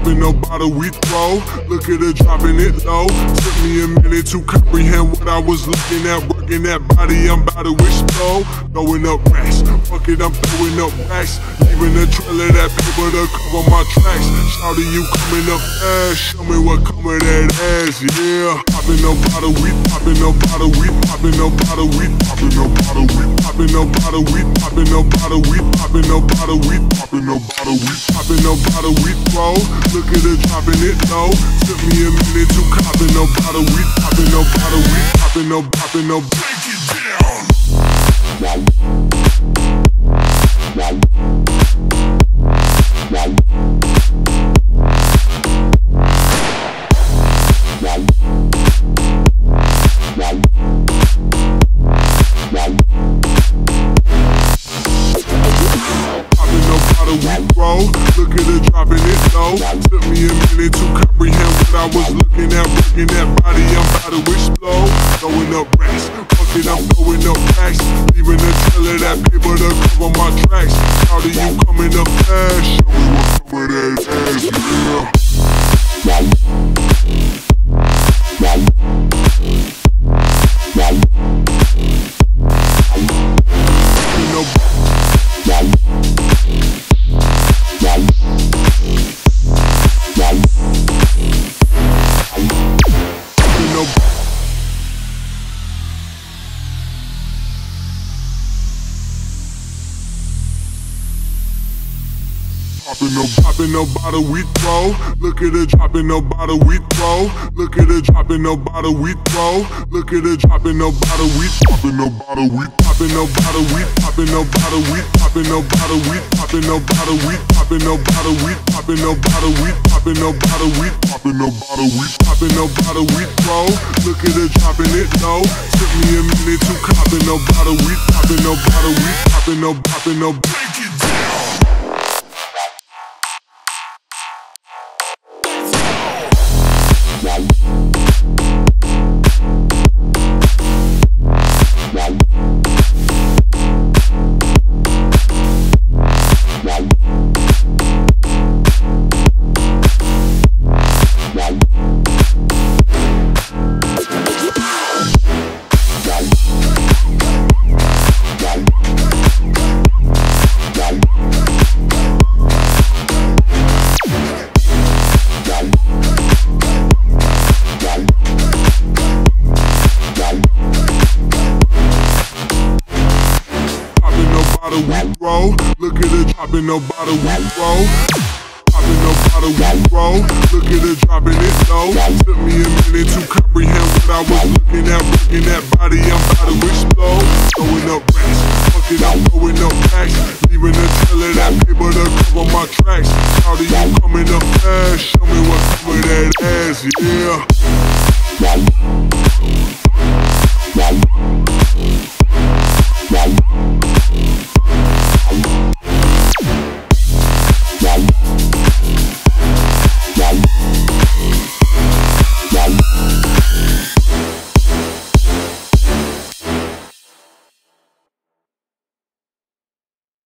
popping a bottle we throw. Look at her dropping it low. Took me a minute to comprehend what I was looking at. Working that body, I'm about to explode. Throwing up racks, fuck it, I'm throwing up racks. Leaving a trail of that paper to cover my tracks. Shouty, you coming up fast. Show me what come of that ass, yeah. Popping a bottle we, popping a bottle we, popping a bottle we, popping a bottle we, popping a bottle we, popping a bottle we, popping a bottle we, popping a bottle we, popping a bottle we throw. Look at her dropping it low. Took me a minute to copping a bottle we, popping a bottle we, popping a popping a break it down. Her dropping it low. Took me a minute to comprehend what I was looking at. Working that body, I'm about to explode. Throwing up racks, fuck it, I'm throwing up racks. Leaving a trail of that paper to cover my tracks. How do you coming up fast? Popping a, popping a bottle we throw. Look at her dropping a bottle we throw. Look at her dropping a bottle we throw. Look at her dropping a bottle we popping a bottle we popping a bottle we popping a bottle we popping a bottle we popping a bottle we popping a bottle we popping a bottle we popping a bottle we popping a bottle we popping a bottle we throw. Look at her dropping it low. Took me a minute to copping a bottle we popping a bottle we popping a popping a break it bottle we throw. Look at her dropping a bottle we throw. Popping a bottle we throw. Look at her dropping it low. Took me a minute to comprehend what I was looking at. Working that body, I'm about to explode. Throwing up racks. Fuck it, I'm throwing up packs. Leaving a trail of that paper to cover my tracks. How do you coming up fast? Show me what come of that ass, yeah.